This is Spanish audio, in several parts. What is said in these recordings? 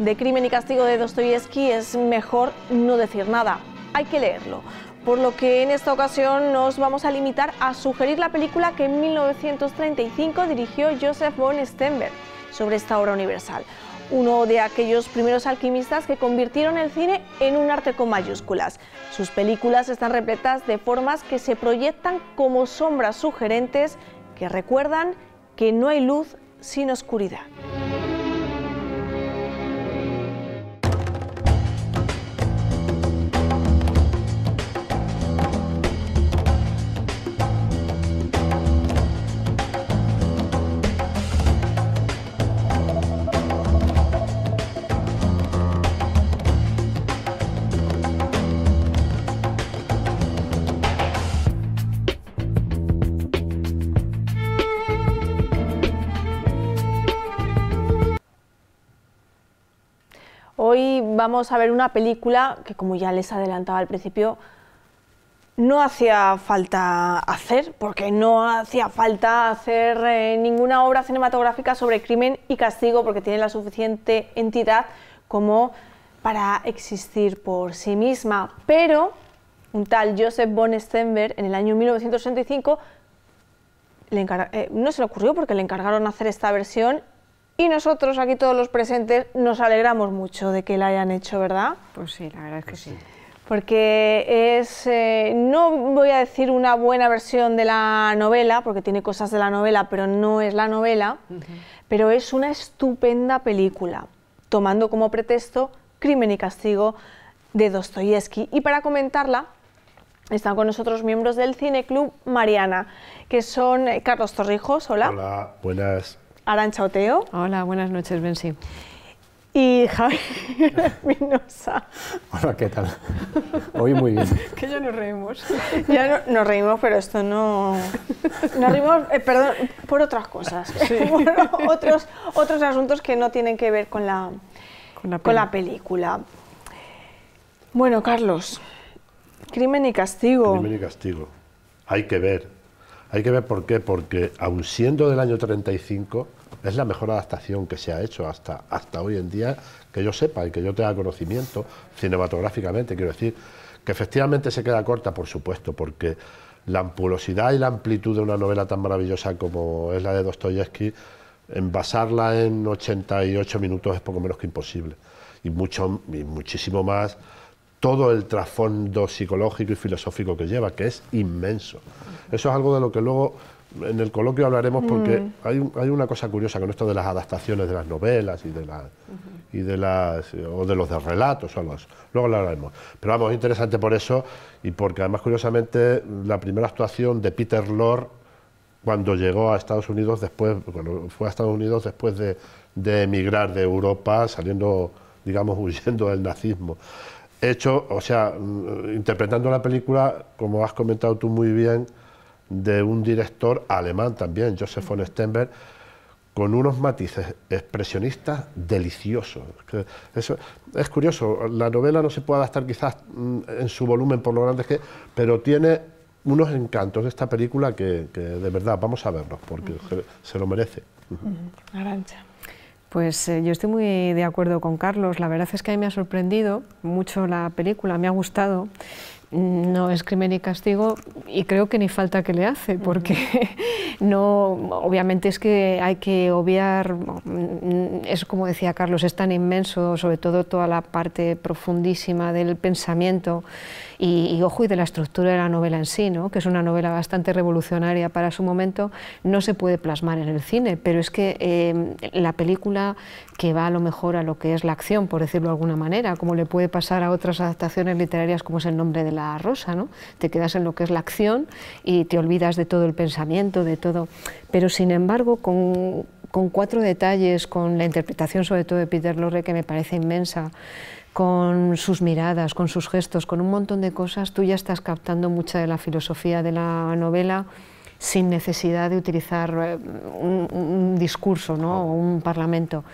de Crimen y Castigo de Dostoyevsky es mejor no decir nada, hay que leerlo. Por lo que en esta ocasión nos vamos a limitar a sugerir la película que en 1935 dirigió Joseph von Stenberg sobre esta obra universal uno de aquellos primeros alquimistas que convirtieron el cine en un arte con mayúsculas. Sus películas están repletas de formas que se proyectan como sombras sugerentes que recuerdan que no hay luz sin oscuridad. Vamos a ver una película que, como ya les adelantaba al principio, no hacía falta hacer, porque no hacía falta hacer eh, ninguna obra cinematográfica sobre crimen y castigo, porque tiene la suficiente entidad como para existir por sí misma. Pero un tal Joseph von Stenberg, en el año 1965, eh, no se le ocurrió porque le encargaron hacer esta versión y nosotros aquí todos los presentes nos alegramos mucho de que la hayan hecho, ¿verdad? Pues sí, la verdad es que sí. Porque es, eh, no voy a decir una buena versión de la novela, porque tiene cosas de la novela, pero no es la novela, pero es una estupenda película, tomando como pretexto Crimen y Castigo de Dostoyevsky. Y para comentarla, están con nosotros miembros del Cine Club Mariana, que son eh, Carlos Torrijos, hola. Hola, buenas. Arancha Oteo. Hola, buenas noches, Bensi. Y Javier Espinosa. Hola, ¿qué tal? Hoy muy bien. que ya nos reímos. Ya no, nos reímos, pero esto no... Nos reímos, eh, perdón, por otras cosas. por otros, otros asuntos que no tienen que ver con la, con la, con la película. Bueno, Carlos, crimen y castigo. Crimen y castigo. Hay que ver hay que ver por qué, porque aun siendo del año 35, es la mejor adaptación que se ha hecho hasta, hasta hoy en día, que yo sepa y que yo tenga conocimiento cinematográficamente, quiero decir, que efectivamente se queda corta, por supuesto, porque la ampulosidad y la amplitud de una novela tan maravillosa como es la de Dostoyevsky, envasarla en 88 minutos es poco menos que imposible. Y, mucho, y muchísimo más todo el trasfondo psicológico y filosófico que lleva, que es inmenso. Eso es algo de lo que luego en el coloquio hablaremos porque mm. hay, hay, una cosa curiosa con esto de las adaptaciones de las novelas y de las y de las o de los de relatos o los, luego lo hablaremos pero vamos interesante por eso y porque además curiosamente la primera actuación de Peter Lorre cuando llegó a Estados Unidos después cuando fue a Estados Unidos después de, de emigrar de Europa saliendo digamos huyendo del nazismo hecho, o sea, mm, interpretando la película, como has comentado tú muy bien, de un director alemán también, Joseph von Stenberg, con unos matices expresionistas deliciosos. Eso, es curioso, la novela no se puede adaptar quizás mm, en su volumen por lo grande que pero tiene unos encantos de esta película que, de verdad vamos a verlos porque se lo merece. Arancha. Pues eh, yo estoy muy de acuerdo con Carlos. La verdad es que a mí me ha sorprendido mucho la película, me ha gustado. No es crimen y castigo y creo que ni falta que le hace, porque no, obviamente es que hay que obviar, mm, es como decía Carlos, es tan inmenso, sobre todo toda la parte profundísima del pensamiento y, ojo, y de la estructura de la novela en sí, ¿no? que es una novela bastante revolucionaria para su momento, no se puede plasmar en el cine, pero es que eh, la película que va a lo mejor a lo que es la acción, por decirlo de alguna manera, como le puede pasar a otras adaptaciones literarias como es el nombre de la rosa, ¿no? te quedas en lo que es la acción y te olvidas de todo el pensamiento, de todo, pero sin embargo con, con cuatro detalles, con la interpretación sobre todo de Peter Lorre que me parece inmensa, con sus miradas, con sus gestos, con un montón de cosas, tú ya estás captando mucha de la filosofía de la novela sin necesidad de utilizar eh, un, discurso ¿no? o un parlamento.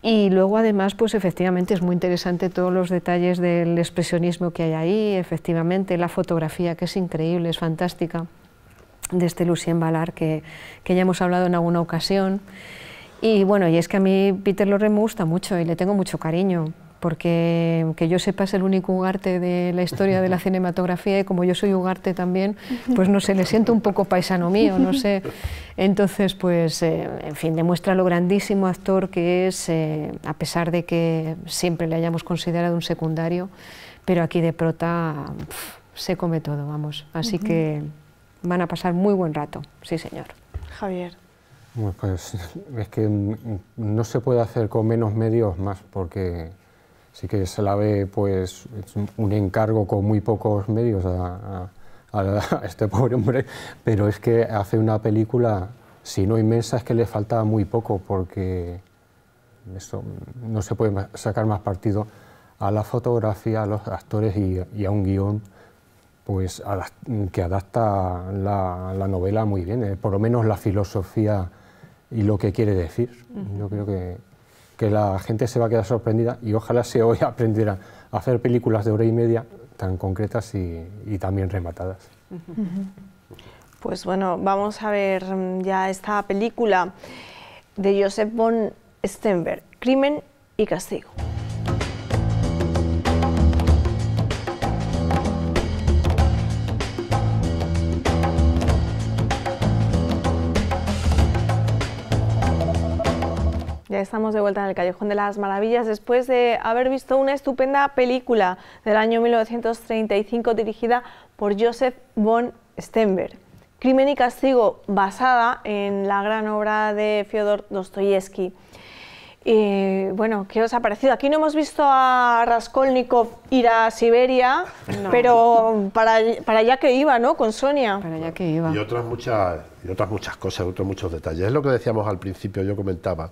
Y luego además, pues efectivamente es muy interesante todos los detalles del expresionismo que hay ahí, efectivamente la fotografía que es increíble, es fantástica, de este Lucien Ballard que, que ya hemos hablado en alguna ocasión Y bueno, y es que a mí Peter Lorre me gusta mucho y le tengo mucho cariño porque que yo sepa es el único Ugarte de la historia de la cinematografía y como yo soy Ugarte también, pues no sé, le siento un poco paisano mío, no sé. Entonces, pues, eh, en fin, demuestra lo grandísimo actor que es, eh, a pesar de que siempre le hayamos considerado un secundario, pero aquí de prota se come todo, vamos. Así que van a pasar muy buen rato, sí señor. Javier. Pues es que no se puede hacer con menos medios más porque sí que se la ve pues un encargo con muy pocos medios a, este pobre hombre, pero es que hace una película, si no inmensa, es que le falta muy poco porque eso, no se puede sacar más partido a la fotografía, a los actores y, a un guion pues, que adapta la, novela muy bien, eh, por lo menos la filosofía y lo que quiere decir. Yo creo que que la gente se va a quedar sorprendida y ojalá se hoy aprendiera a hacer películas de hora y media tan concretas y, también rematadas. Pues bueno, vamos a ver mm, ya esta película de Joseph von Stenberg, Crimen y Castigo. Estamos de vuelta en el Callejón de las Maravillas después de haber visto una estupenda película del año 1935 dirigida por Joseph von Stenberg. Crimen y Castigo, basada en la gran obra de Fyodor Dostoyevsky. Y bueno, ¿qué os ha parecido? Aquí no hemos visto a Raskolnikov ir a Siberia, pero para, para, allá que iba, ¿no? Con Sonia. Para allá que iba. Y otras muchas, y otras muchas cosas, otros muchos detalles. Es lo que decíamos al principio, yo comentaba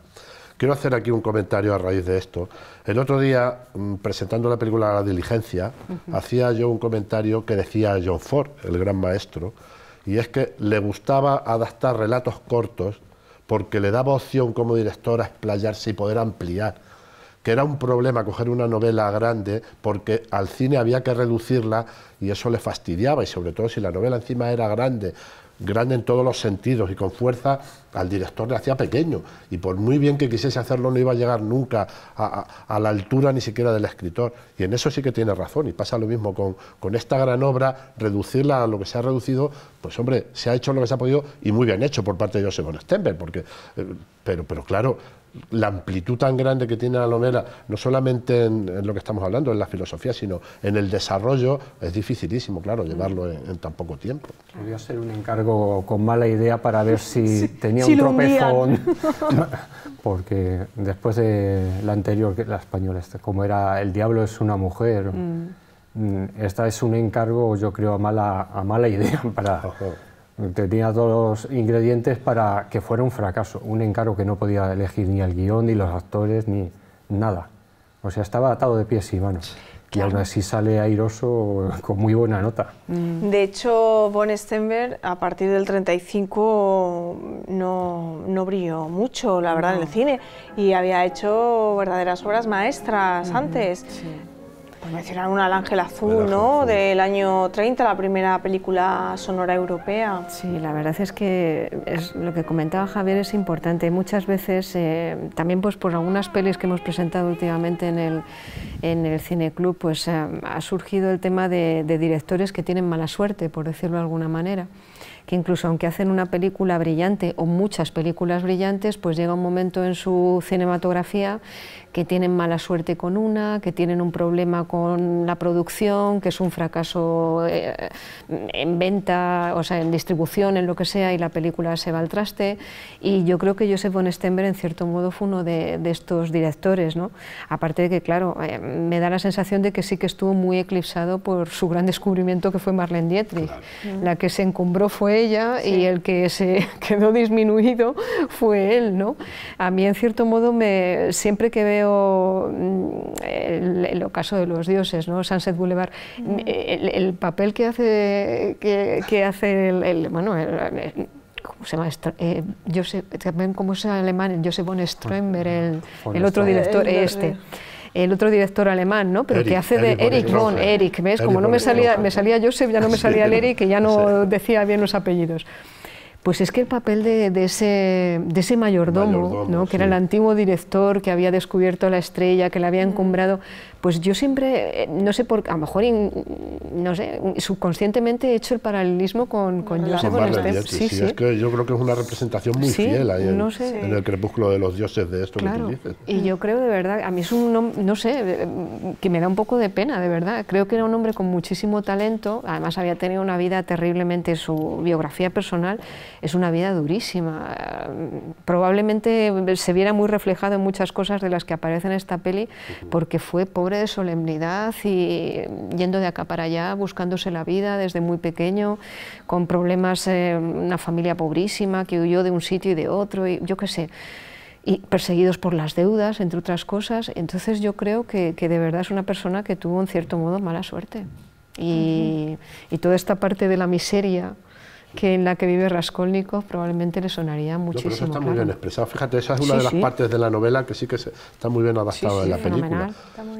Quiero hacer aquí un comentario a raíz de esto. El otro día, mm, presentando la película La Diligencia, hacía yo un comentario que decía John Ford, el gran maestro, y es que le gustaba adaptar relatos cortos porque le daba opción como director a explayarse y poder ampliar que era un problema coger una novela grande porque al cine había que reducirla y eso le fastidiaba y sobre todo si la novela encima era grande grande en todos los sentidos y con fuerza, al director le hacía pequeño. Y por muy bien que quisiese hacerlo, no iba a llegar nunca a, la altura ni siquiera del escritor. Y en eso sí que tiene razón. Y pasa lo mismo con, esta gran obra, reducirla a lo que se ha reducido, pues hombre, se ha hecho lo que se ha podido y muy bien hecho por parte de Joseph von Stenberg, porque, eh, pero, pero claro, la amplitud tan grande que tiene la novela, no solamente en, lo que estamos hablando, en la filosofía, sino en el desarrollo, es dificilísimo, claro, llevarlo en, tan poco tiempo. Podría ser un encargo con mala idea para ver si tenía un tropezón, porque después de la anterior, la española, este, como era El diablo es una mujer, mm. Mm, esta es un encargo, yo creo, a mala, a mala idea para tenía todos los ingredientes para que fuera un fracaso, un encargo que no podía elegir ni el guion, ni los actores, ni nada. O sea, estaba atado de pies y manos. Y aún así sale airoso con muy buena nota. Mm. De hecho, Von Stenberg a partir del 35 no, no brilló mucho, la verdad, en el cine. Y había hecho verdaderas obras maestras antes. Pues mencionar una El Ángel Azul, ¿no? Del año 30, la primera película sonora europea. Sí, la verdad es que es, lo que comentaba Javier es importante. Muchas veces, eh, también pues por algunas pelis que hemos presentado últimamente en el, en el Cine Club, pues eh, ha surgido el tema de, de directores que tienen mala suerte, por decirlo de alguna manera que incluso aunque hacen una película brillante o muchas películas brillantes, pues llega un momento en su cinematografía que tienen mala suerte con una, que tienen un problema con la producción, que es un fracaso eh, en venta, o sea, en distribución, en lo que sea, y la película se va al traste. Y yo creo que Joseph von Stenberg, en cierto modo, fue uno de, estos directores, ¿no? Aparte de que, claro, eh, me da la sensación de que sí que estuvo muy eclipsado por su gran descubrimiento que fue Marlene Dietrich. La que se encumbró fue ella y el que se quedó disminuido fue él, ¿no? A mí, en cierto modo, me, siempre que veo Mm, el, ocaso de los dioses, ¿no? Sunset Boulevard, el, papel que hace, que, hace el, bueno, ¿cómo se llama? Eh, Joseph, también como es alemán, Joseph von Strömberg, el, otro director, este. El otro director alemán, ¿no? Pero que hace de Eric von Eric, ¿ves? Como no me salía, me salía Joseph, ya no me salía el Eric, que ya no decía bien los apellidos. Pues es que el papel de, ese, de ese mayordomo, ¿no? que era el antiguo director que había descubierto la estrella, que la había encumbrado, pues yo siempre, eh, no sé por a lo mejor, no sé, subconscientemente he hecho el paralelismo con, con Joseph Bonestep. Sí, sí, es que yo creo que es una representación muy fiel ahí en, el crepúsculo de los dioses de esto que tú dices. Y yo creo de verdad, a mí es un, no sé, eh, que me da un poco de pena, de verdad. Creo que era un hombre con muchísimo talento, además había tenido una vida terriblemente, su biografía personal es una vida durísima. Probablemente se viera muy reflejado en muchas cosas de las que aparecen en esta peli, porque fue pobre de solemnidad y yendo de acá para allá, buscándose la vida desde muy pequeño, con problemas, eh, una familia pobrísima que huyó de un sitio y de otro, y yo qué sé y perseguidos por las deudas, entre otras cosas. Entonces yo creo que, que, de verdad es una persona que tuvo en cierto modo mala suerte. Y, y toda esta parte de la miseria que en la que vive Raskolnikov probablemente le sonaría muchísimo. Yo está muy bien expresado. Fíjate, esa es una de las partes de la novela que sí que está muy bien adaptada en la película.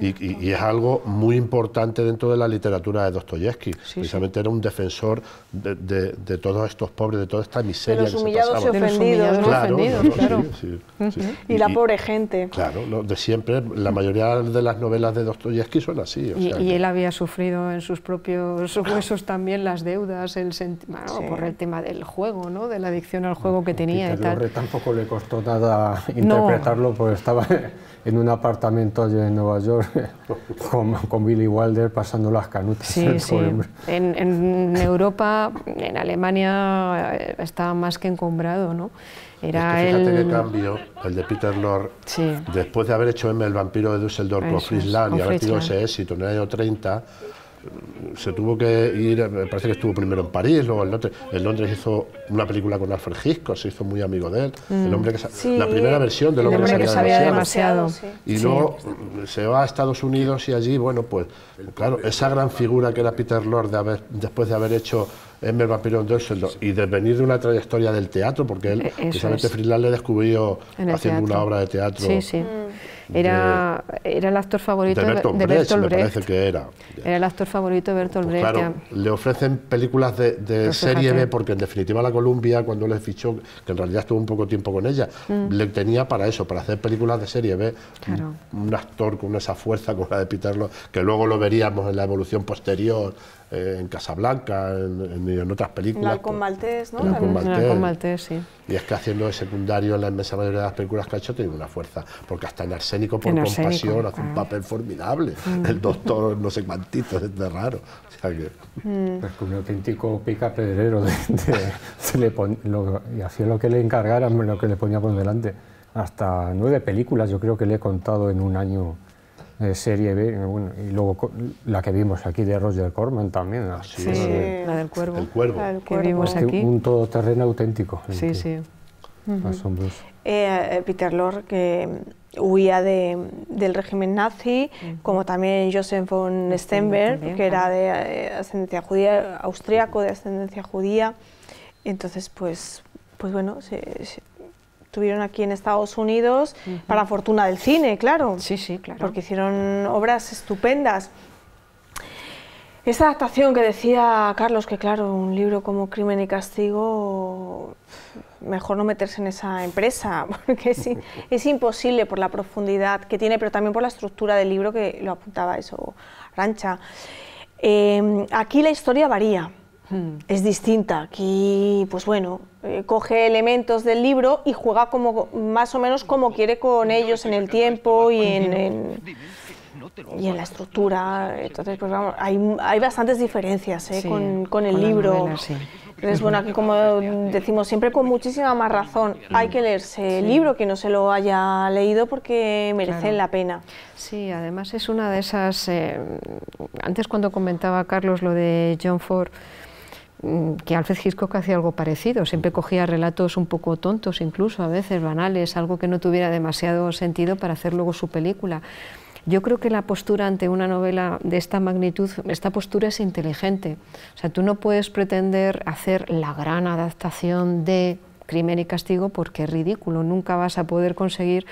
Y, es algo muy importante dentro de la literatura de Dostoyevsky. Precisamente era un defensor de, todos estos pobres, de toda esta miseria. De los humillados y ofendidos. Claro, claro. Y, la pobre gente. Claro, de siempre. La mayoría de las novelas de Dostoyevsky son así. y, él había sufrido en sus propios huesos también las deudas, el sentimiento el tema del juego, ¿no? de la adicción al juego que tenía y tal. tampoco le costó nada interpretarlo porque estaba en un apartamento en Nueva York con, Billy Wilder pasando las canutas. Sí, sí. En, en, Europa, en Alemania, eh, estaba más que encumbrado, ¿no? Era es fíjate el... qué cambio el de Peter Lorre, después de haber hecho M, el vampiro de Düsseldorf por Friesland y haber tenido ese éxito en el año 30, se tuvo que ir, me parece que estuvo primero en París, luego en Londres. En Londres hizo una película con Alfred Hitchcock, se hizo muy amigo de él. El mm. hombre que la primera versión del hombre, que, sabía demasiado. Y luego se va a Estados Unidos y allí, bueno, pues, claro, esa gran figura que era Peter Lord de haber, después de haber hecho Emmer Vampiro en Düsseldorf y de venir de una trayectoria del teatro, porque él, e-, precisamente Friedland le descubrió haciendo una obra de teatro. Sí, sí. Era, era el actor favorito de Bertolt, Brecht, me parece que era. Era el actor favorito de Bertolt pues Brecht. Claro, le ofrecen películas de, de serie B, porque en definitiva la Columbia, cuando le fichó, que en realidad estuvo un poco tiempo con ella, mm. le tenía para eso, para hacer películas de serie B. Claro. Un, actor con esa fuerza como la de Peter que luego lo veríamos en la evolución posterior, eh, en Casablanca, en, en, otras películas. En Maltés, ¿no? En Maltés, sí. Y es que haciendo de secundario en la inmensa mayoría de las películas que ha hecho tiene una fuerza, porque hasta en Arsénico por compasión hace un papel formidable. Mm. El doctor no sé cuantito, es de raro. O sea que... Mm. Es un auténtico pica pedrero de, se le y hacía lo que le encargaran, lo que le ponía por delante. Hasta nueve películas yo creo que le he contado en un año serie B, bueno, y luego la que vimos aquí de Roger Corman también. sí, la del cuervo. El cuervo. Que vimos aquí. Un todoterreno auténtico. Sí, sí. Asombroso. Eh, eh, Peter Lorre, que huía de, del régimen nazi, como también Joseph von Stenberg, que era de eh, ascendencia judía, austríaco de ascendencia judía. Entonces, pues, pues bueno, se, estuvieron aquí en Estados Unidos para fortuna del cine, claro. Sí, sí, claro. Porque hicieron obras estupendas. Esa adaptación que decía Carlos, que claro, un libro como Crimen y Castigo, mejor no meterse en esa empresa, porque es, es imposible por la profundidad que tiene, pero también por la estructura del libro, que lo apuntaba eso, Rancha. Eh, aquí la historia varía. Hmm. Es distinta. Aquí, pues bueno, eh, coge elementos del libro y juega como más o menos como quiere con ellos en el tiempo y en, y en la estructura. Entonces, pues vamos, hay, hay bastantes diferencias ¿eh? con, el libro. Entonces, bueno, aquí como decimos siempre con muchísima más razón, hay que leerse el libro, que no se lo haya leído porque merece la pena. Sí, además es una de esas, eh, antes cuando comentaba Carlos lo de John Ford, Mm, que Alfred Hitchcock hacía algo parecido, siempre cogía relatos un poco tontos, incluso a veces banales, algo que no tuviera demasiado sentido para hacer luego su película. Yo creo que la postura ante una novela de esta magnitud, esta postura es inteligente. O sea, tú no puedes pretender hacer la gran adaptación de crimen y castigo porque es ridículo, nunca vas a poder conseguir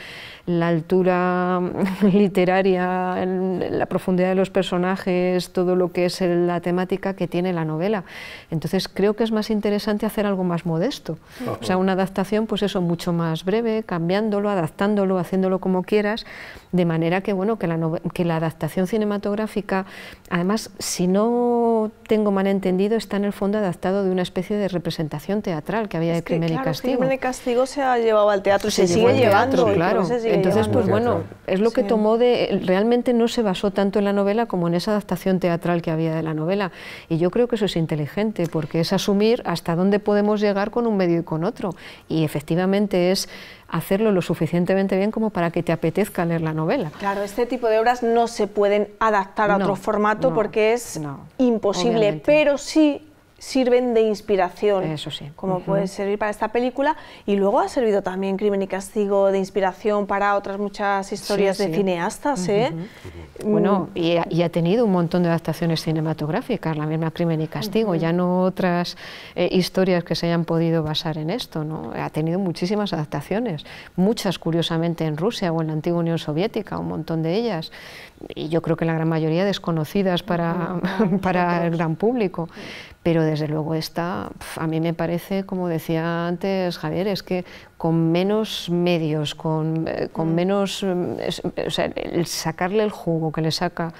la altura literaria, la profundidad de los personajes, todo lo que es la temática que tiene la novela. Entonces creo que es más interesante hacer algo más modesto, o sea, una adaptación pues eso mucho más breve, cambiándolo, adaptándolo, haciéndolo como quieras, de manera que bueno, que la, que la adaptación cinematográfica, además, si no tengo mal entendido, está en el fondo adaptado de una especie de representación teatral que había de Crimen y Castigo. Y Castigo se ha llevado al teatro, se, se sigue llevando, claro. Entonces, pues bueno, es lo que tomó de... Realmente no se basó tanto en la novela como en esa adaptación teatral que había de la novela. Y yo creo que eso es inteligente, porque es asumir hasta dónde podemos llegar con un medio y con otro. Y efectivamente es hacerlo lo suficientemente bien como para que te apetezca leer la novela. Claro, este tipo de obras no se pueden adaptar a otro formato porque es imposible, pero sí sirven de inspiración, Eso sí. como puede servir para esta película, y luego ha servido también Crimen y Castigo de inspiración para otras muchas historias de cineastas. ¿eh? Bueno, y ha, tenido un montón de adaptaciones cinematográficas, la misma Crimen y Castigo, ya no otras eh, historias que se hayan podido basar en esto, ¿no? ha tenido muchísimas adaptaciones, muchas curiosamente en Rusia o en la antigua Unión Soviética, un montón de ellas, y yo creo que la gran mayoría desconocidas para, para el gran público. Pero desde luego esta, a mí me parece, como decía antes Javier, es que con menos medios, con, eh, con menos, mm, o sea, el sacarle el jugo que le saca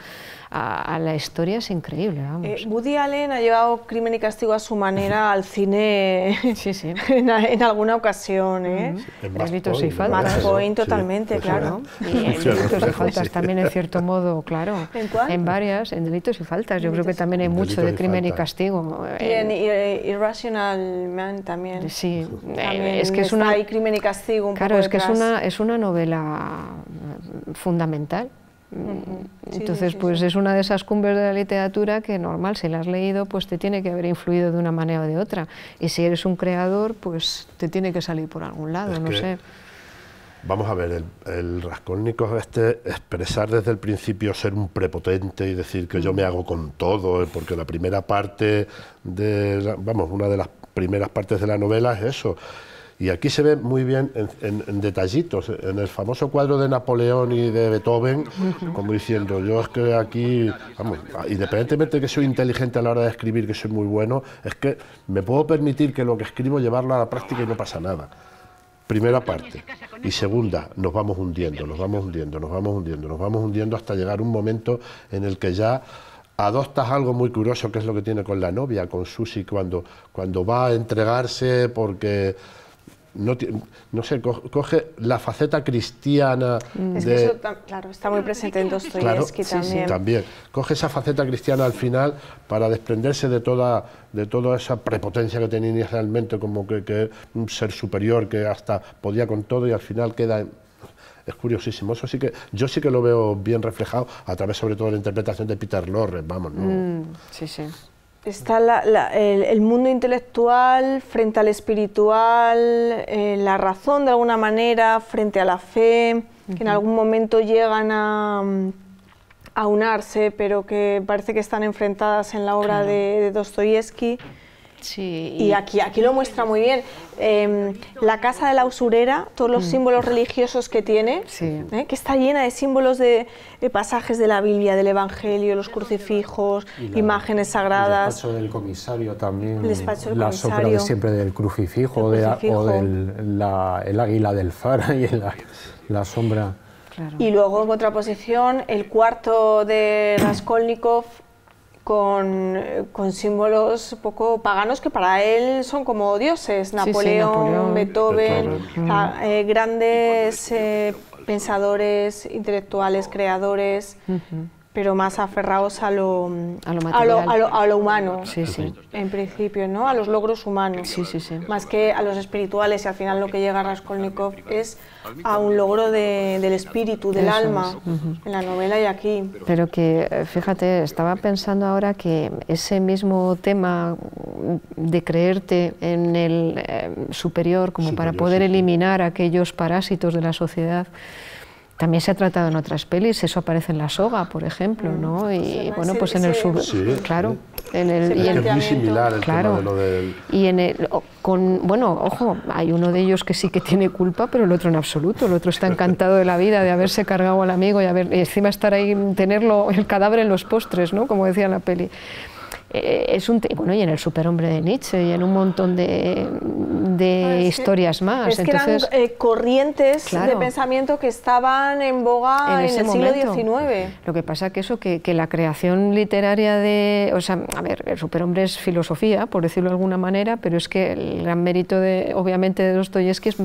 a, la historia es increíble. Vamos. Eh, Woody Allen ha llevado Crimen y Castigo a su manera al cine sí, sí. en, alguna ocasión. ¿eh? en Delitos y Faltas. Point totalmente, claro. Y en Delitos y Faltas también, en cierto modo, claro. ¿En cuál? En varias, en Delitos y Faltas. Yo creo que también hay mucho de Crimen y Castigo. Y en Irrational Man también. Sí, eh, es que es una... Hay Crimen y Castigo un Claro, es que es una, es una novela fundamental entonces, pues es una de esas cumbres de la literatura que normal, si la has leído, pues te tiene que haber influido de una manera o de otra. Y si eres un creador, pues te tiene que salir por algún lado, no sé. Vamos a ver, el, el Raskolnikov este expresar desde el principio ser un prepotente y decir que yo me hago con todo, eh, porque la primera parte de, vamos, una de las primeras partes de la novela es eso, y aquí se ve muy bien en, detallitos, en el famoso cuadro de Napoleón y de Beethoven, como diciendo, yo es que aquí, vamos, independientemente de que soy inteligente a la hora de escribir, que soy muy bueno, es que me puedo permitir que lo que escribo llevarlo a la práctica y no pasa nada. Primera parte. Y segunda, nos vamos hundiendo, nos vamos hundiendo, nos vamos hundiendo, nos vamos hundiendo hasta llegar un momento en el que ya adoptas algo muy curioso que es lo que tiene con la novia, con Susi, cuando, cuando va a entregarse porque no, no sé, coge la faceta cristiana. Mm. Es que eso, claro, está muy presente en Dostoyevsky también. también. Coge esa faceta cristiana al final para desprenderse de toda, de toda esa prepotencia que tenía inicialmente, como que, que un ser superior que hasta podía con todo y al final queda. Es curiosísimo, eso sí que yo sí que lo veo bien reflejado a través sobre todo de la interpretación de Peter Lorre, vamos, ¿no? Mm, sí, sí está el, mundo intelectual frente al espiritual, eh, la razón de alguna manera frente a la fe, que en algún momento llegan a, a, unarse, pero que parece que están enfrentadas en la obra de, de Dostoyevsky. Sí, y... aquí, aquí lo muestra muy bien. Em, la casa de la usurera, todos los mm. símbolos religiosos que tiene, ¿eh? que está llena de símbolos de, pasajes de la Biblia, del Evangelio, los crucifijos, imágenes sagradas. El despacho del comisario también. El despacho del la sombra de siempre del crucifijo, o del el águila del fara y la, sombra. Y luego en contraposición, el cuarto de Raskolnikov con, con, símbolos poco paganos que para él son como dioses, Napoleón, Beethoven, eh, grandes eh, pensadores, intelectuales, creadores pero más aferrados a lo, a lo, a lo, humano, sí, sí. en principio, ¿no? a los logros humanos, sí, sí, sí. más que a los espirituales, y al final lo que llega a Raskolnikov es a un logro de, del espíritu, del alma, en la novela y aquí. Pero que, fíjate, estaba pensando ahora que ese mismo tema de creerte en el eh, superior como para poder eliminar aquellos parásitos de la sociedad, también se ha tratado en otras pelis, eso aparece en La Soga, por ejemplo, ¿no? Y bueno, pues en el sur, claro. En el, Sí, y Es en- es muy similar el Claro. tema de lo del... y en el, con, bueno, ojo, hay uno de ellos que sí que tiene culpa, pero el otro en absoluto. El otro está encantado de la vida, de haberse cargado al amigo y, haber, y encima estar ahí, tenerlo, el cadáver en los postres, ¿no? Como decía en la peli. Eh, es un bueno, y en el superhombre de Nietzsche y en un montón de, de Ah, que- historias más. Es que Entonces, eran eh, corrientes de pensamiento que estaban en boga en, el siglo. XIX. Lo que pasa que eso, que, que la creación literaria de, o sea, a ver, el superhombre es filosofía, por decirlo de alguna manera, pero es que el gran mérito de, obviamente, de Dostoyevsky es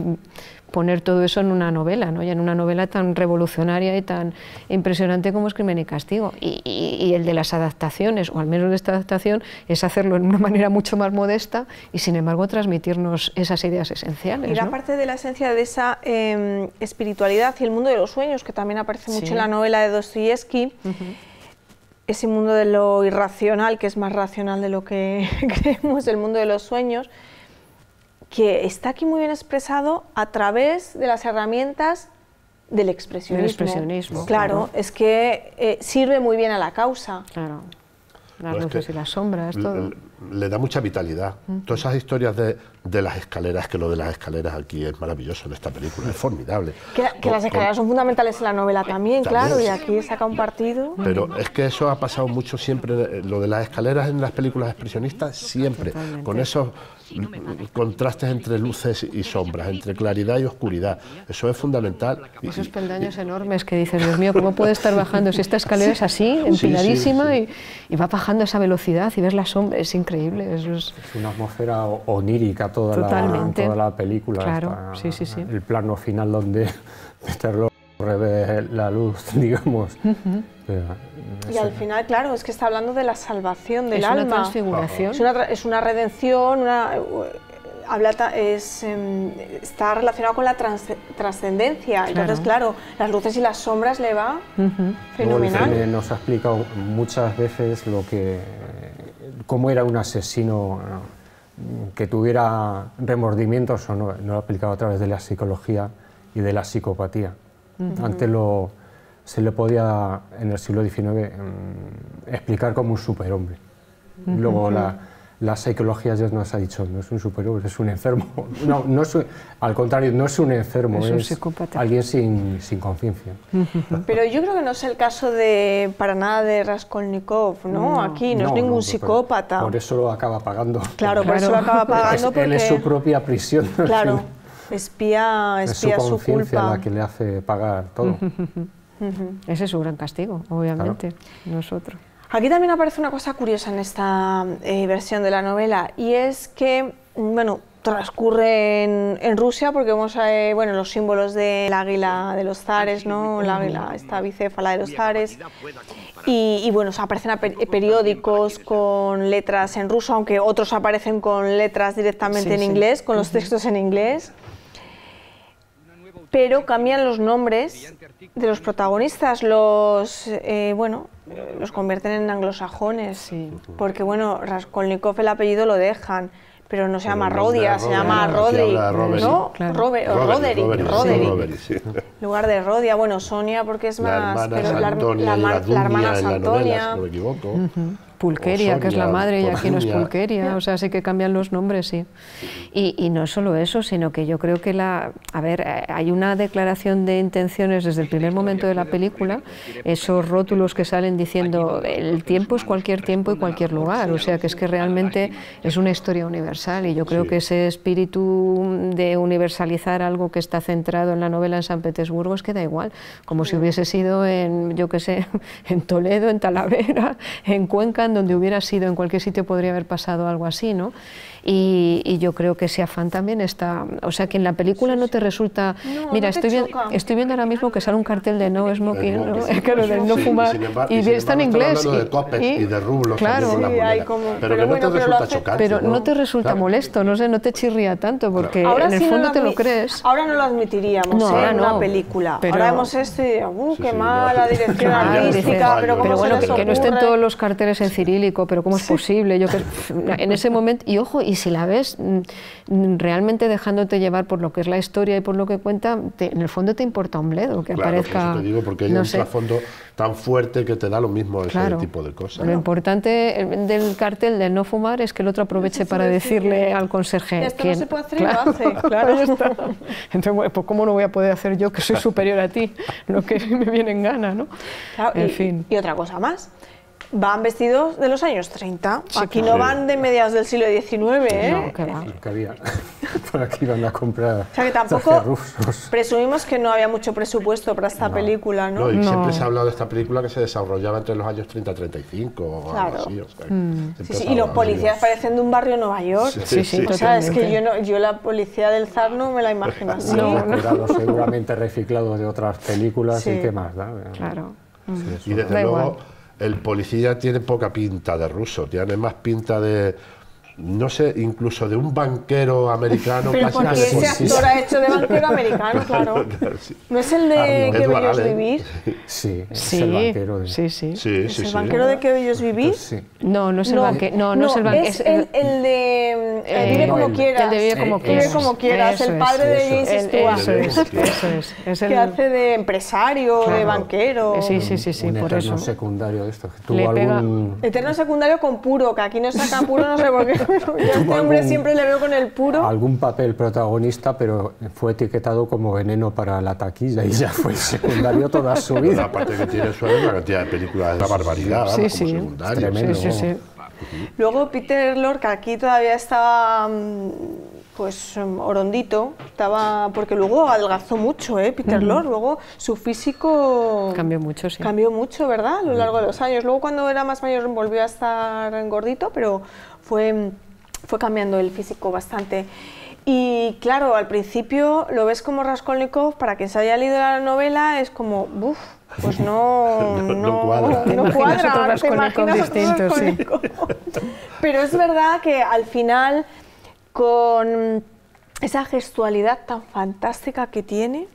poner todo eso en una novela, ¿no? Y en una novela tan revolucionaria y tan impresionante como es Crimen y Castigo. Y, y- y el de las adaptaciones, o al menos de esta adaptación, es hacerlo en una manera mucho más modesta y, sin embargo, transmitirnos esas ideas esenciales. Y ¿no? parte de la esencia de esa eh, espiritualidad y el mundo de los sueños, que también aparece mucho Sí. en la novela de Dostoyevsky. Ese mundo de lo irracional, que es más racional de lo que creemos, el mundo de los sueños, que está aquí muy bien expresado a través de las herramientas del expresionismo. expresionismo, Claro, claro. es que eh, sirve muy bien a la causa. Claro. Las Pues es luces que y las sombras, todo. le, le da mucha vitalidad. Todas esas historias de, de las escaleras, que lo de las escaleras aquí es maravilloso en esta película, es formidable. Que, que Con- las escaleras son fundamentales en la novela también, También. claro, y aquí saca un partido. Pero es que eso ha pasado mucho siempre, lo de las escaleras en las películas expresionistas, siempre, Totalmente. con esos contrastes entre luces y sombras, entre claridad y oscuridad. Eso es fundamental. Y- Esos y- peldaños enormes que dices, Dios mío, ¿cómo puede estar bajando? Si esta escalera es así, empinadísima, sí. Y, y va bajando a esa velocidad y ves la sombra, es increíble. Eso es, Es una atmósfera onírica toda, la, toda la película. Claro, Está sí, sí, sí. El plano final donde Peter Lorre ve la luz, digamos. Pero, Y al final, claro, es que está hablando de la salvación del es alma. una transfiguración. Es una, es una redención, una, habla es, em, está relacionado con la trans- trascendencia. Entonces, claro, las luces y las sombras le va Luego el fenomenal. cine nos ha explicado muchas veces lo que, cómo era un asesino que tuviera remordimientos o no. Lo ha explicado a través de la psicología y de la psicopatía. Antes lo, se le podía, en el siglo XIX, mm, explicar como un superhombre. Luego la, la psicología ya nos ha dicho, no es un superhombre, es un enfermo. No, no es al contrario, no es un enfermo, Es un alguien sin, sin conciencia. Pero yo creo que no es el caso de para nada de Raskolnikov, ¿no? Aquí no, es ningún psicópata. Por eso lo acaba pagando. Claro, por eso lo Claro. acaba pagando Es- Él es su porque, propia prisión. claro, final. espía, Es su espía su, conciencia culpa. la que le hace pagar todo. Ese es su gran castigo, obviamente, nosotros. Aquí también aparece una cosa curiosa en esta eh, versión de la novela y es que, bueno, transcurre en, en Rusia porque vemos eh, bueno, los símbolos del águila de los zares, ¿no? La águila, esta bicéfala de los zares. Y, y, bueno, aparecen per- periódicos con letras en ruso, aunque otros aparecen con letras directamente Sí, en sí. inglés, con los textos en inglés. Pero cambian los nombres de los protagonistas, los, eh, bueno, eh, los convierten en anglosajones. Sí. Porque, bueno, Raskolnikov el apellido lo dejan, pero no se Pero llama Rodia, se llama Roderick. ¿no? Claro. O Roderick, Roderick, Roderick. Roderick, sí. En lugar de Rodia, bueno, Sonia porque es La más... hermana es pero la, Antonia la la hermana en la novela, Antonia. si no me equivoco. Pulqueria, O que es la madre, y aquí no es. Pulqueria, o sea, sí que cambian los nombres, sí. Y, y no solo eso, sino que yo creo que la. A ver, eh, hay una declaración de intenciones desde el primer momento de la película, esos rótulos que salen diciendo el tiempo es cualquier tiempo y cualquier lugar, o sea, que es que realmente es una historia universal, y yo creo Sí. que ese espíritu de universalizar algo que está centrado en la novela en San Petersburgo es que da igual, como si hubiese sido en, yo qué sé, en Toledo, en Talavera, en Cuenca, en donde hubiera sido, en cualquier sitio podría haber pasado algo así, ¿no? Y, y yo creo que ese afán también está, o sea, que en la película no te resulta, No, mira, no te estoy, viendo, choca. estoy viendo ahora mismo que sale un cartel de no smoking, ¿no? Sí, claro, del no sí, fumar, y, está en inglés. de copes y de rublos Claro, Sí, como- pero, pero que no bueno, te pero lo resulta hace- chocante. pero no te resulta Claro. molesto, no sé, no te chirría tanto, porque Ahora en el sí no fondo te lo crees. Ahora no lo admitiríamos No, ¿eh? en una no, película. pero- Ahora vemos esto y digo, uh, qué mala no. dirección artística, pero, pero ¿cómo Pero bueno, que, no estén todos los carteles en cirílico, pero ¿cómo es posible? Yo que, en ese momento, y ojo, y si la ves mm, realmente dejándote llevar por lo que es la historia y por lo que cuenta, en el fondo te importa un bledo que claro, aparezca. Eso te digo, porque hay un trasfondo tan fuerte que te da lo mismo ese tipo de cosas. Lo importante del cartel de no fumar es que el otro aproveche para decirle al conserje. Esto no se puede hacer y lo hace, claro. Entonces, pues, ¿cómo no voy a poder hacer yo, que soy superior a ti, lo que me viene en gana, ¿no? en fin. y otra cosa más, van vestidos de los años 30. aquí no van de mediados del siglo XIX, ¿eh? No, que va. que había. Por aquí van a comprar. O sea que tampoco presumimos que no había mucho presupuesto para esta película, ¿no? No, y siempre se ha hablado de esta película que se desarrollaba entre los años 30 y 35 o algo así. O sea, mm. sí, sí, y los policías parecen de un barrio de Nueva York. Sí, sí, O sea, es que yo, no, yo la policía del zar no me la imagino así. No, no. seguramente reciclados de otras películas y qué más da. Claro. y desde luego el policía tiene poca pinta de ruso, tiene más pinta de, no sé, incluso de un banquero americano. Pero porque ese actor ha hecho de banquero americano, claro. ¿No es el de ah, Qué bellos vivir? Sí, es el banquero. De... Sí, sí. sí, ¿Es el banquero de Qué bellos vivir? No, no es el banquero. No, no, es el banquero. Es el, el de eh, Vive como quieras. El de Vive como quieras. Vive como quieras, el padre de James Stewart. Eso es, eso es. que hace de empresario, de banquero. Sí, sí, sí, sí, por eso. secundario de esto. ¿Tuvo algún... Eterno secundario con puro, que aquí no saca puro, no sé por qué. Yo a este hombre siempre le veo con el puro. Algún papel protagonista, pero fue etiquetado como veneno para la taquilla y ya fue secundario toda su vida. Aparte que tiene su una cantidad de películas de la barbaridad, sí, sí. como secundario. Sí, sí, sí. Luego Peter que aquí todavía estaba mm, pues mm, orondito, estaba porque luego adelgazó mucho, ¿eh? Peter Lorre, luego su físico cambió mucho, sí. Cambió mucho, ¿verdad? A lo largo de los años. Luego cuando era más mayor volvió a estar gordito, pero fue fue cambiando el físico bastante. Y claro, al principio lo ves como Raskolnikov, para quien se haya leído la novela, es como, uff, pues no, no, no, cuadra. No cuadra Pero es verdad que al final, con esa gestualidad tan fantástica que tiene,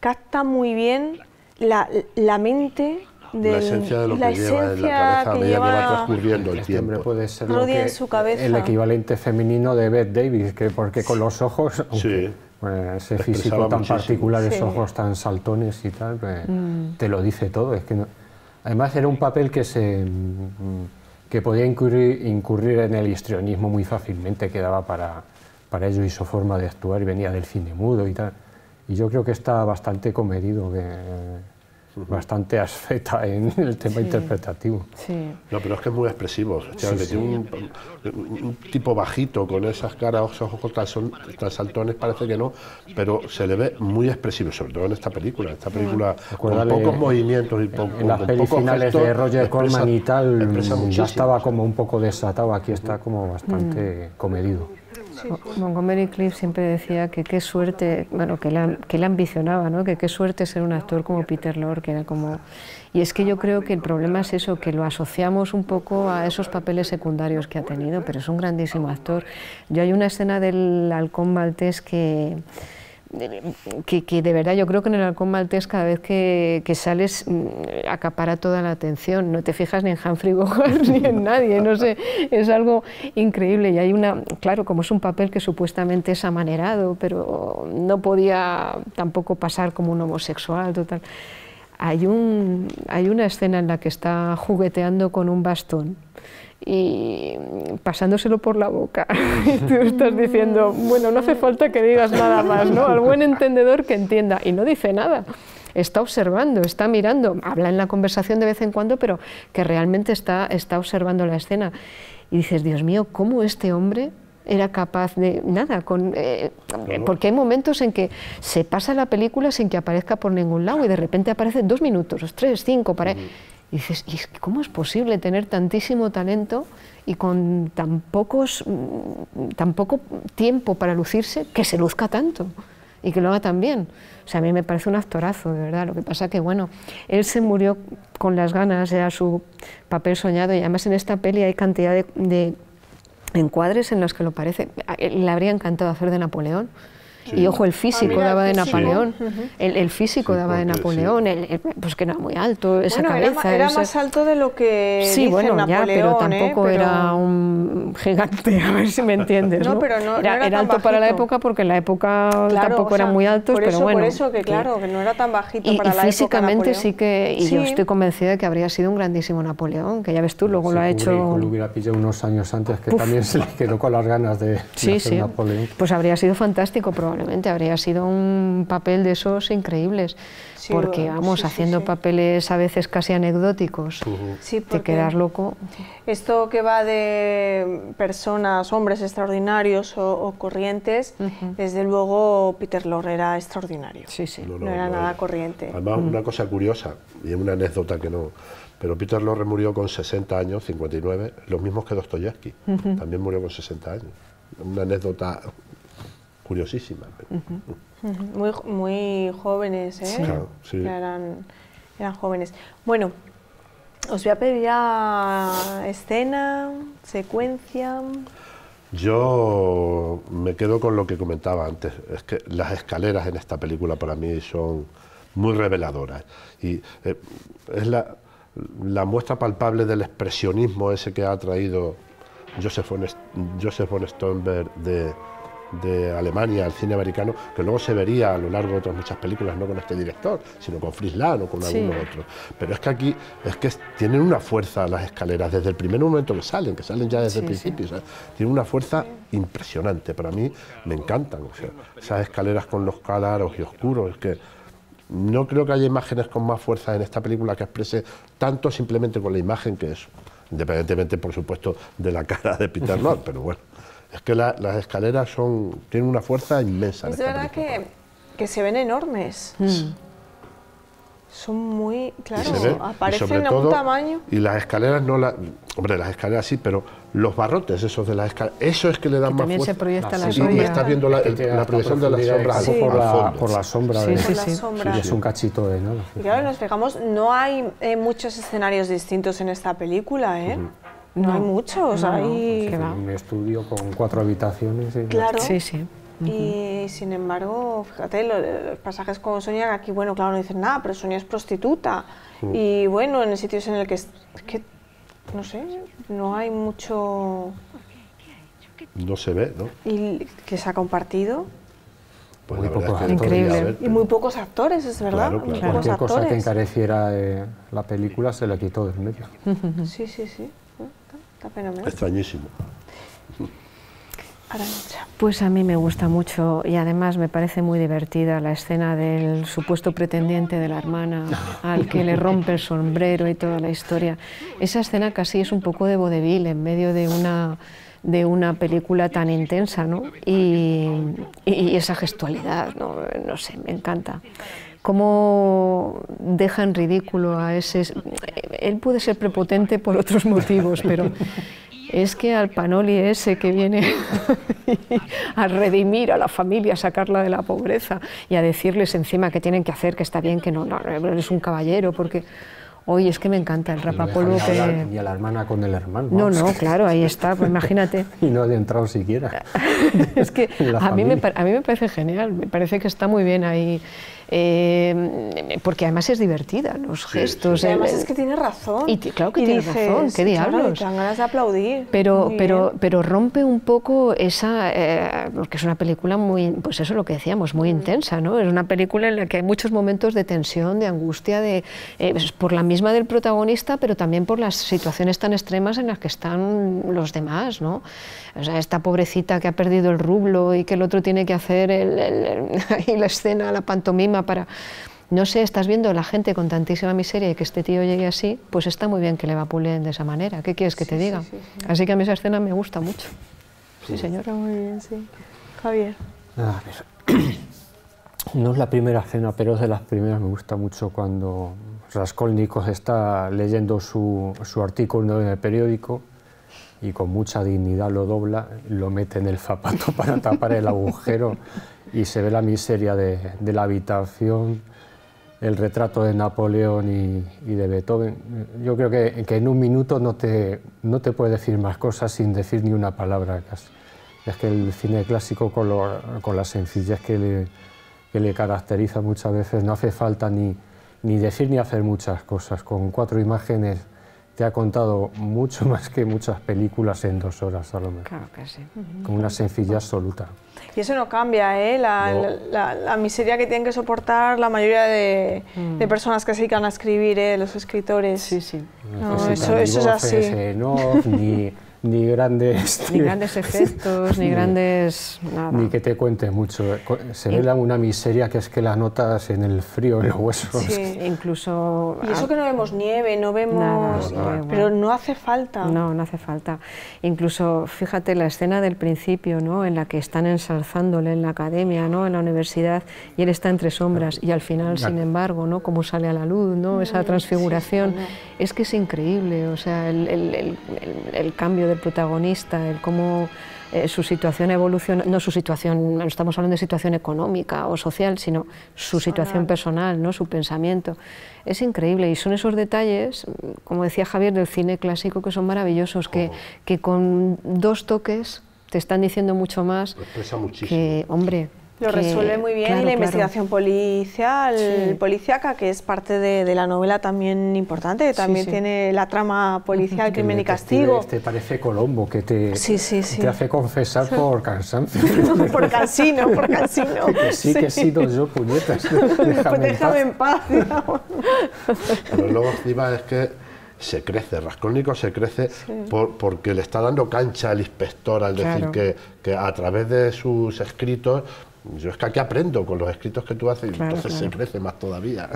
capta muy bien la, la mente la esencia de lo que lleva en la cabeza a medida que va transcurriendo el este tiempo. puede ser lo que, el equivalente femenino de Beth Davis, que porque con los ojos, sí. pues, ese físico tan particular, esos ojos tan saltones y tal, pues, mm. te lo dice todo. Es que además era un papel que se mm, que podía incurrir, incurrir en el histrionismo muy fácilmente, que daba para, para ello y su forma de actuar y venía del cine mudo y tal. Y yo creo que está bastante comedido. Que, bastante asfeta en el tema interpretativo. Sí. No, pero es que es muy expresivo. tiene un, tipo bajito con esas caras, ojos tan, saltones, parece que no, pero se le ve muy expresivo, sobre todo en esta película. Esta película con pocos movimientos y poco, En las pelis finales de Roger Corman y tal, ya estaba como un poco desatado, aquí está como bastante mm. comedido. Montgomery Cliff siempre decía que qué suerte, bueno, que él, que ambicionaba, ¿no? que qué suerte ser un actor como Peter Lorre, que era como... Y es que yo creo que el problema es eso, que lo asociamos un poco a esos papeles secundarios que ha tenido, pero es un grandísimo actor. Yo hay una escena del halcón maltés que que, de verdad yo creo que en el halcón maltés cada vez que, sales mm, acapara toda la atención, no te fijas ni en Humphrey Bogart ni en nadie, no sé, es algo increíble y hay una, claro, como es un papel que supuestamente es amanerado, pero no podía tampoco pasar como un homosexual, total. Hay, un, hay una escena en la que está jugueteando con un bastón y pasándoselo por la boca. y tú estás diciendo, bueno, no hace falta que digas nada más, ¿no? Al buen entendedor que entienda. Y no dice nada. Está observando, está mirando, habla en la conversación de vez en cuando, pero que realmente está, está observando la escena. Y dices, Dios mío, ¿cómo este hombre era capaz de nada, con, eh, porque hay momentos en que se pasa la película sin que aparezca por ningún lado y de repente aparecen dos minutos, tres, cinco, para... Y dices, ¿y cómo es posible tener tantísimo talento y con tan, pocos, mm, tan poco tiempo para lucirse que se luzca tanto y que lo haga tan bien? O sea, a mí me parece un actorazo, de verdad. Lo que pasa que, bueno, él se murió con las ganas, era su papel soñado y además en esta peli hay cantidad de, de encuadres en los que lo parece. Le habría encantado hacer de Napoleón Y ojo, el físico Ah, mira, daba de. Napoleón. el, el físico Sí, daba de Napoleón, el- el- pues que era muy alto, esa Bueno, era, cabeza. ma- era esa- más alto de lo que Sí, dice bueno, ya, Napoleón, pero ¿eh? tampoco Pero- era un gigante, a ver si me entiendes. No, No, pero no- no era, era era tan alto para la bajito. época porque en la época Claro, tampoco o sea, eran muy altos, por pero eso, bueno. Por eso que claro, que no era tan bajito Y, para y la época físicamente Napoleón. sí que, y yo Sí. estoy convencida de que habría sido un grandísimo Napoleón, que ya ves tú, luego lo ha hecho... Lo hubiera pillado unos años antes, que también se le quedó con las ganas de, Sí, sí. Napoleón. Pues habría sido fantástico probablemente, habría sido un papel de esos increíbles. Sí, porque vamos, sí, haciendo sí. papeles a veces casi anecdóticos, Sí, te porque quedas loco. Esto que va de personas, hombres extraordinarios o, o corrientes, desde luego Peter Lorre era extraordinario. Sí, sí. No era nada corriente. Además, una cosa curiosa, y una anécdota que no. Pero Peter Lorre murió con 60 años, 59, los mismos que Dostoyevsky. También murió con 60 años. Una anécdota curiosísima. Muy, muy jóvenes, ¿eh? Sí. Claro, sí. Eran, eran jóvenes. Bueno, os voy a pedir ya escena, secuencia. Yo me quedo con lo que comentaba antes. Es que las escaleras en esta película para mí son muy reveladoras. Y eh, es la, la muestra palpable del expresionismo ese que ha traído Joseph von, St- Joseph von Sternberg de, de Alemania al cine americano, que luego se vería a lo largo de otras muchas películas, no con este director, sino con Fritz Lang o con Sí. algunos otros. Pero es que aquí es que tienen una fuerza las escaleras desde el primer momento que salen, que salen ya desde el Sí, sí. principio. o sea, tienen una fuerza impresionante. Para mí me encantan. o sea, esas escaleras con los claros y oscuros. Es que no creo que haya imágenes con más fuerza en esta película que exprese tanto simplemente con la imagen que es, independientemente, por supuesto, de la cara de Peter Lorre. pero bueno, es que la- las escaleras son tienen una fuerza inmensa. en Es verdad película. que, que se ven enormes. Son muy, claro, aparecen a un tamaño. Y las escaleras no las. Hombre, las escaleras sí, pero los barrotes esos de las escaleras, eso es que le dan Que más también se proyecta la Y- sombra. Y estás viendo la, el- la proyección de las sombras al- por, la, por la sombra. Sí, de- sí, la sí. sombra. es un cachito de nada. Y claro, nos fijamos, no hay eh, muchos escenarios distintos en esta película, ¿eh? No, hay muchos, No, hay... Un estudio con cuatro habitaciones. y- Claro. Sí, sí. Y sin embargo, fíjate, lo- los pasajes con Sonia, que aquí, bueno, claro, no dicen nada, pero Sonia es prostituta. Y bueno, en sitios en el que, es es que, no sé, no hay mucho... No se ve, ¿no? Y que se ha compartido. Pues Muy pocos es que Increíble. haber, Y muy pocos actores, es verdad. Claro, muy claro. pocos Cualquier cosa que encareciera eh, la película se la quitó del medio. Sí, sí, sí. Está, está fenomenal. Extrañísimo. Arancha. Pues a mí me gusta mucho y además me parece muy divertida la escena del supuesto pretendiente de la hermana al que le rompe el sombrero y toda la historia. Esa escena casi es un poco de vodevil en medio de una, de una película tan intensa, ¿no? Y, y esa gestualidad, ¿no? no sé, me encanta. Cómo deja en ridículo a ese... Él puede ser prepotente por otros motivos, pero es que al Panoli ese que viene a redimir a la familia, a sacarla de la pobreza y a decirles encima que tienen que hacer, que está bien, que no, no, eres un caballero, porque hoy es que me encanta el Y no rapapolvo hablar que... Ni a la hermana con el hermano. No, no, claro, ahí está, pues imagínate. Y no ha entrado siquiera. es que a mí, me, a mí me parece genial, me parece que está muy bien ahí, eh, porque además es divertida, los Sí, gestos. Y el- además es que tiene razón. Y claro que tiene razón, ¿qué claro, y diablos? dan ganas de aplaudir. Pero, Muy pero, bien. pero rompe un poco esa, eh, porque es una película muy, pues eso es lo que decíamos, muy Mm. intensa, ¿no? Es una película en la que hay muchos momentos de tensión, de angustia, de, eh, pues, por la misma del protagonista, pero también por las situaciones tan extremas en las que están los demás, ¿no? O sea, esta pobrecita que ha perdido el rublo y que el otro tiene que hacer el- el- el- la escena, la pantomima para... No sé, estás viendo a la gente con tantísima miseria y que este tío llegue así, pues está muy bien que le vapuleen de esa manera. ¿Qué quieres que te diga? sí, sí. Así que a mí esa escena me gusta mucho. Sí, señora. Muy bien, sí. Javier. A ver. No es la primera escena, pero es de las primeras. Me gusta mucho cuando Raskolnikov está leyendo su, su artículo en el periódico y con mucha dignidad lo dobla, lo mete en el zapato para tapar el agujero y se ve la miseria de, de la habitación, el retrato de Napoleón y, y de Beethoven. Yo creo que, que en un minuto no te, no te puede decir más cosas sin decir ni una palabra casi. Es que el cine clásico, con, lo- con la sencillez que le, que le caracteriza muchas veces, no hace falta ni, ni decir ni hacer muchas cosas. Con cuatro imágenes te ha contado mucho más que muchas películas en dos horas a lo mejor. Claro que sí. Con una sencillez absoluta. Y eso no cambia, ¿eh? La, No. la- la- la miseria que tienen que soportar la mayoría de, de personas que se dedican a escribir, ¿eh? los escritores. Sí, sí. No, necesita eso- ni eso es así. en off, ni, ni grandes... Ni grandes efectos, ni grandes... Nada. Ni que te cuente mucho. Se ve la- una miseria que es que la notas en el frío, en los huesos. Sí. Incluso... Y eso que no vemos nieve, no vemos... Nada, nada. Pero no hace falta. No, no hace falta. Incluso, fíjate, la escena del principio, ¿no? en la que están ensalzándole en la academia, ¿no? en la universidad, y él está entre sombras, y al final, sin embargo, ¿no? cómo sale a la luz, ¿no? esa transfiguración, es que es increíble, o sea, el, el- el- el- el del protagonista, el cómo eh, su situación evoluciona, no su situación, no estamos hablando de situación económica o social, sino su situación personal, ¿no? su pensamiento. Es increíble y son esos detalles, como decía Javier, del cine clásico que son maravillosos, que, que con dos toques te están diciendo mucho más Lo expresa muchísimo. que, hombre... Lo que- resuelve muy bien claro, y la claro. investigación policial, Sí. policíaca, que es parte de, de la novela también importante, Sí, también sí. tiene la trama policial, crimen y castigo. Este parece Colombo, que te, Sí, sí, sí. te hace confesar por cansancio. por casino, por casino. que sí, que he sido yo, puñetas. Déjame, Pues en déjame en paz. paz. digamos. Pero luego encima es que se crece, Raskolnikov se crece por- porque le está dando cancha al inspector al decir que, que a través de sus escritos, yo es que aquí aprendo con los escritos que tú haces y Claro, entonces claro. se crece más todavía.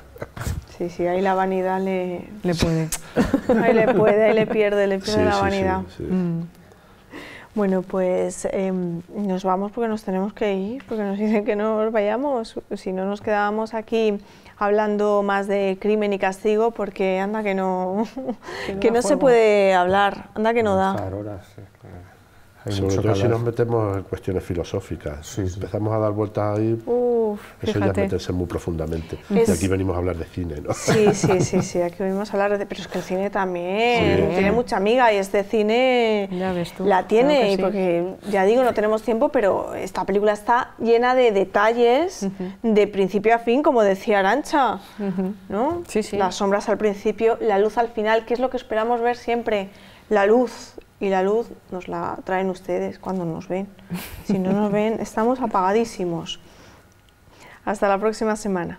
Sí, sí, ahí la vanidad le, Le puede. ahí le puede, ahí le pierde, le pierde Sí, la sí, sí, vanidad. sí. Bueno, pues em, nos vamos porque nos tenemos que ir, porque nos dicen que no nos vayamos. Si no, nos quedábamos aquí hablando más de crimen y castigo, porque anda que no, Que no que da no se puede hablar, anda que no da. Horas, hay Sobre todo si nos metemos en cuestiones filosóficas. Sí, sí. Empezamos a dar vueltas ahí, Uf, eso ya es fíjate. meterse muy profundamente. Es- Y aquí venimos a hablar de cine, ¿no? Sí, sí, sí, sí, aquí venimos a hablar de... Pero es que el cine también Sí. tiene mucha amiga y este cine Ya ves tú, la tiene, claro porque ya digo, no tenemos tiempo, pero esta película está llena de detalles de principio a fin, como decía Arancha, ¿no? Sí, sí. Las sombras al principio, la luz al final, que es lo que esperamos ver siempre, la luz. Y la luz nos la traen ustedes cuando nos ven. Si no nos ven, estamos apagadísimos. Hasta la próxima semana.